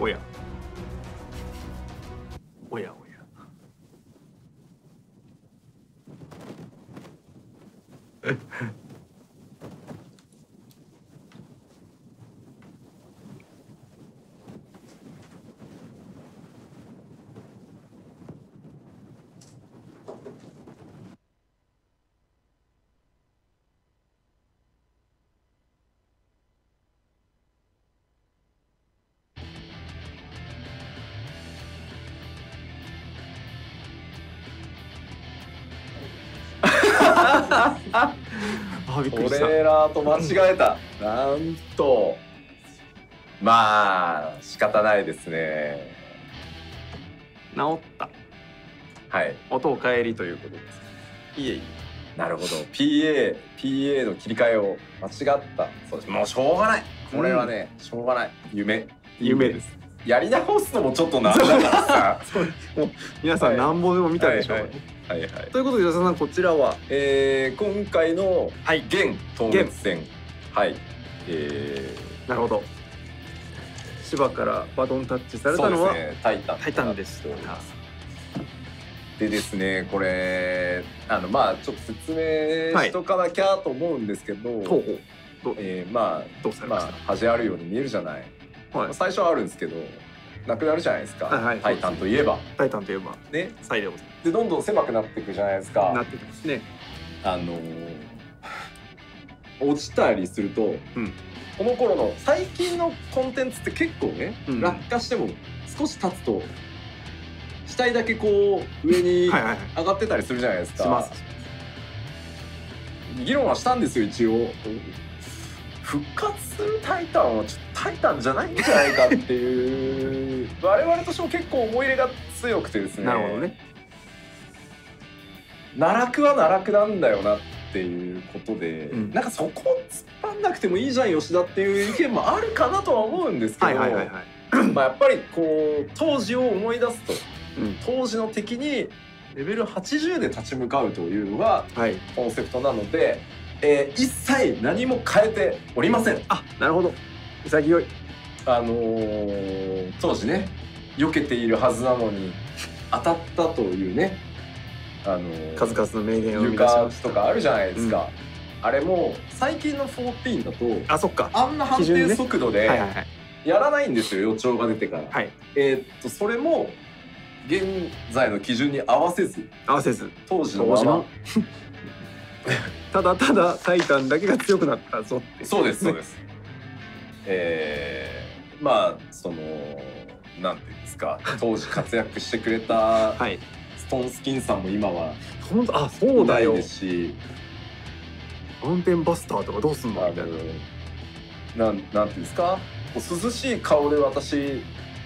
おや。おやおや。あびっ トレーラーと間違えた。なんと。まあ仕方ないですね。治った。はい。音を変えりということです。いえいえ。なるほど。PA PA の切り替えを間違った。そうです。もうしょうがない。これはね、しょうがない。夢。夢。ですやり直すのもちょっとなんだからさ。皆さんなんぼでも見たでしょう、はい。はい。はい。ということで吉田さんこちらは？えー、今回のはい。現透滅戦はい。えなるほど。芝からバトンタッチさー、れたのは、ね。タイタンタイタンでした。でですねこれあのまあちょっと説明しとかなきゃと思うんですけど、ほうほう。どえー、まどうされました、あ端あるように見えるじゃない、はい。最初はあるんですけどなくなるじゃないですか、はいはい。タイタンといえば。タイタンといえば。ね。サイでございでどんどん狭くなっていくじゃないですか。なってきますね。あのー落ちたりすると、うん。この頃の最近のコンテンツって結構ね、うん。落下しても少し経つと死体だけこう上に はいはいはい。上がってたりするじゃないですか。します。議論はしたんですよ一応。復活するタイタンはちょっとタイタンじゃない？んじゃないかっていう。我々としても結構思い入れが強くてですね。なるほどね。奈落は奈落なんだよなっていうことで、うん。なんかそこを突っ張んなくてもいいじゃん吉田っていう意見もあるかなとは思うんですけど、はいはいはいはい。まあやっぱりこう当時を思い出すと。うん。当時の敵にレベル80で立ち向かうというのがはい。コンセプトなので、えー一切何も変えておりません。あなるほど潔い。あのー当時ね避けているはずなのに当たったというね、あのー数々の名言を床とかあるじゃないですか、あれも最近の14だとあそっか。あんな判定速度でやらないんですよ予兆が出てから、はい。えーっとそれも現在の基準に合わせず。合わせず。当時のまま。ただただタイタンだけが強くなったぞって。そうですそうですえー、まあそのなんていうんですか当時活躍してくれた はい。ストーンスキンさんも今は本当あそうだよ。ですし。マウンテンバスターとかどうすんの？あみたいなのなんなんていうんですか？涼しい顔で私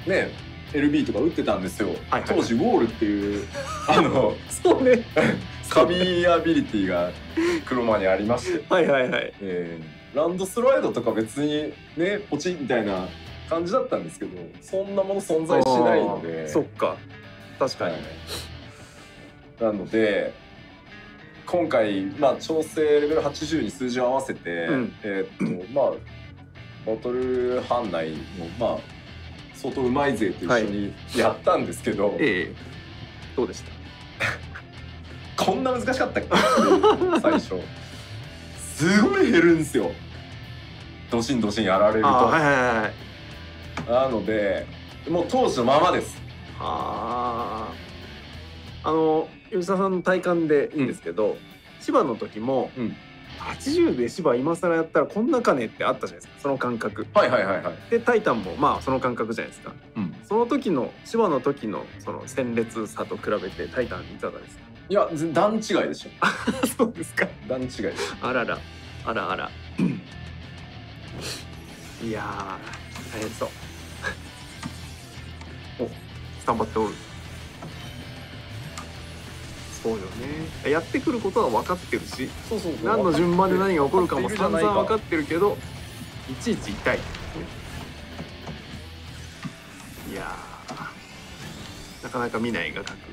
ね LB とか打ってたんですよ、はいはい。当時ウォールっていうあの そうね。神アビリティが黒間にありまして、はいはいはい。えーランドスライドとか別にねポチみたいな感じだったんですけどそんなもの存在しないので。そっか。確かに、はい。なので今回、まあ、調整レベル80に数字を合わせて、うん。えーっとまあバトル班内のまあ相当うまい勢と一緒にやったんですけど、ええ。どうでした？こんな難しかったっけ？最初。すごい減るんですよドシンドシンやられると、あはいはいはいはい。なのでもう当時のままです。あああの吉田さんの体感でいいんですけど、芝の時も、うん。80で芝今更やったらこんなかねってあったじゃないですかその感覚。はいはいはいはい、でタイタンもまあその感覚じゃないですか。うん、その時の芝の時のその鮮烈さと比べてタイタンいかがですか。いやぜ段違いでしょ。そうですか。段違いですあらら。あらあらいやー大変そう。お頑張っておる。そうよね。やってくることは分かってるしそうそうそう何の順番で何が起こるかも散々分かってるけどいちいち痛い、ね、い。やーなかなか見ないが書く。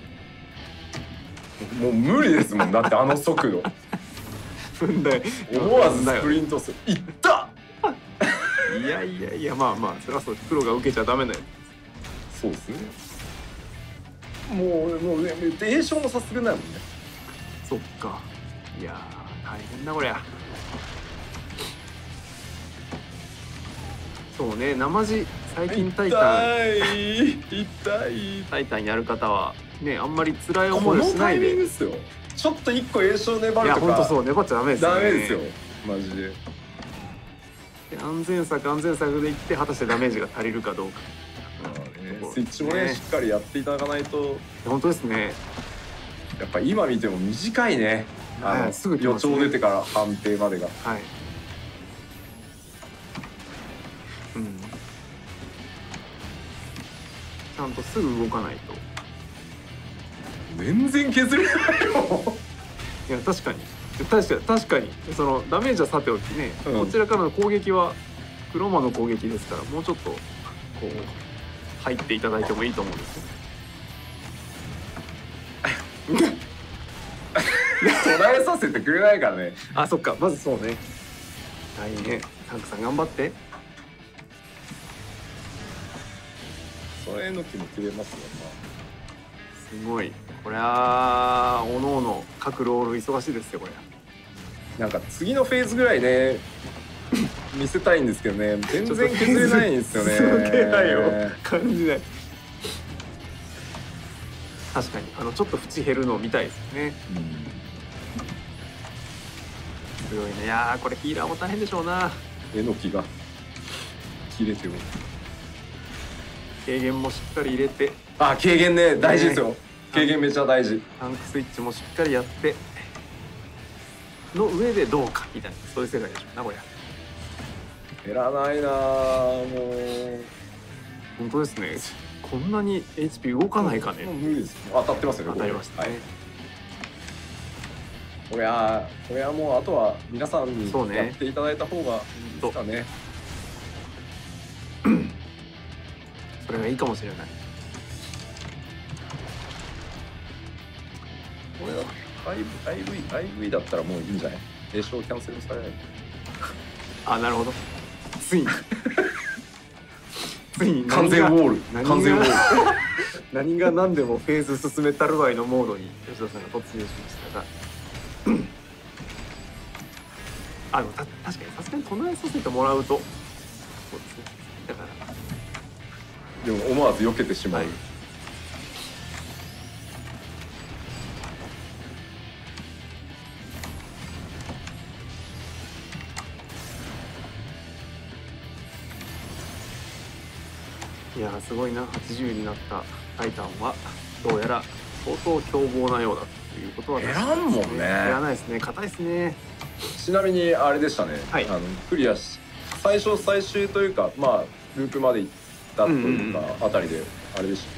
もう無理ですもん。だってあの速度。踏んで思わずスプリントする。いったいやいやいやまあまあそれはそうプロが受けちゃダメなやつそうですね。もうもうね栄翔もさすがないもんね。そっか。いやー大変だこりゃ。そうね生地最近タイタン。痛い痛い。タイタンやる方はねあんまり辛い思こいをのタイミンしないでグですよ。ちょっと一個栄翔粘いやるとか。ほんとそう粘っちゃダメですよね。ダメですよマジでで安全策安全策でいって果たしてダメージが足りるかどうか。まあねスイッチもねね。しっかりやっていただかないと。本当ですね。やっぱ今見ても短いね。あの、はいすぐ来予兆出てから判定までが。はい。うん。ちゃんとすぐ動かないと。全然削れないよ。いや確かに確かに確かに。そのダメージはさておきね、うん。こちらからの攻撃は黒魔の攻撃ですからもうちょっとこう入っていただいてもいいと思うんです。よ 捉えさせてくれないからね。あそっか。まずそうね。はいねタンクさん頑張って。それの気も切れますよすごい。これはおのおの各ロール忙しいですよこれなんか次のフェーズぐらいね見せたいんですけどね。全然削れないんですよね。感じない。確かに。あのちょっと縁減るのを見たいですよね。うんすごいね。いやーこれヒーラーも大変でしょうな。えのきが切れてる軽減もしっかり入れて。あ軽減ね。大事ですよ。軽減めっちゃ大事。タンクスイッチもしっかりやっての上でどうかみたいなそういう世界でしょう。なこりゃ減らないなあもう。本当ですね。こんなに HP 動かないかね。無理です当たってますよね当たりましたね、はい。これはこれはもうあとは皆さんにやっていただいた方がいいですかね。そ れがいいかもしれないれは IV, IV だったらもういいんじゃない？栄称キャンセルされない。あなるほど。ついに。ついに完全ウォール。完全ウォール。何が何でもフェーズ進めたるわいのモードに吉田さんが突入しましたが。あでもた確かにさすがに唱えさせてもらうと。そうですね。だから。でも思わず避けてしまう、はいいやーすごいな。80になったタイタンはどうやら相当凶暴なようだということは減らんもんね。減らないですね。硬いですね。ちなみにあれでしたね、はい。あのクリアし最初最終というかまあループまで行ったというか、あたりであれでした。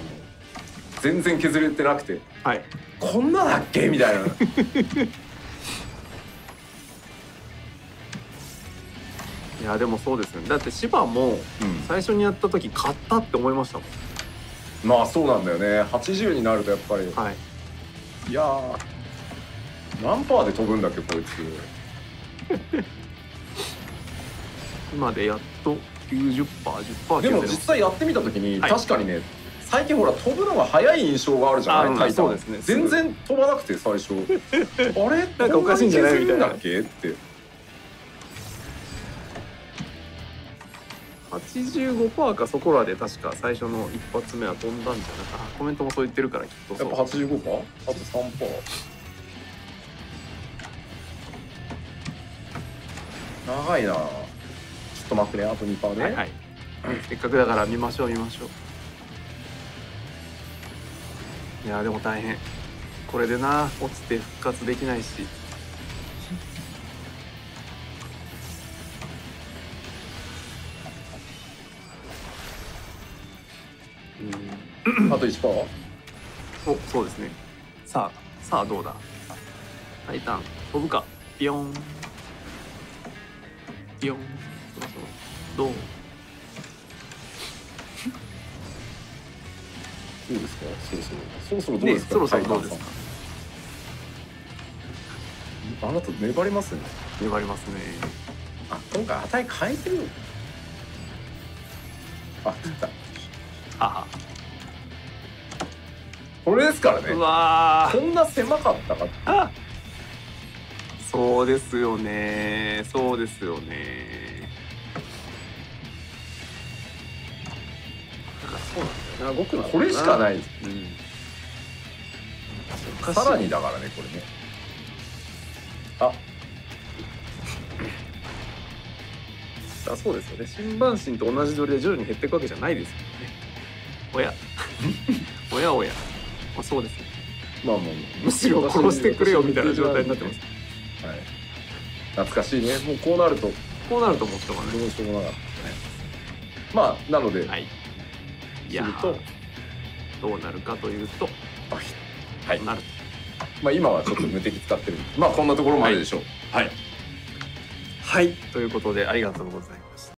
あの全然削れてなくてはい。こんなだっけ？みたいな やでもそうですよね。だって芝も最初にやった時買ったって思いましたもん。まあそうなんだよね。80になるとやっぱり。はい。いやー何パーで飛ぶんだっけこいつ。今でやっと 90%10% でも実際やってみた時に、はい。確かにね最近ほら飛ぶのが速い印象があるじゃないタイタンそうですね。全然飛ばなくて最初。あれ？なんかおかしいんじゃないこんに削るんだみっけ？って85%かそこらで確か最初の一発目は飛んだんじゃないかなコメントもそう言ってるからきっとそう。やっぱ 85%? あと3%長いな。ちょっと待ってね。あと2%ね、はいはい、せっかくだから見ましょう見ましょう。いやでも大変。これでな落ちて復活できないしうんあと 1%? おそうですね。さあさあどうだ？タイタン飛ぶか？ピヨン。ピヨン。そろそろどう？どうですか？そろそろ。そろそろどうですか、ねそろそろどうですか？あなた粘りますね。粘りますね。あ今回値変えてる。あ切ったあこれですからうねわー。こんな狭かったかあ。そうですよね。そうですよね。そうなんだよな。これしかない。いうん。さらにだからねこれね。あ。あそうですよね。新版神と同じ鳥で徐々に減っていくわけじゃないですよね。おや。おやおや、まあ、そうですね。まあまあむしろ殺してくれよみたいな状態になってます。はい。懐かしいね。もうこうなると。こうなるともうしょうがないどうしようもなかったね。まあなので、はい。いすやると。どうなるかというと。はい。なる。まあ今はちょっと無敵使ってる。まあこんなところまででしょう。はい。はい。ということでありがとうございます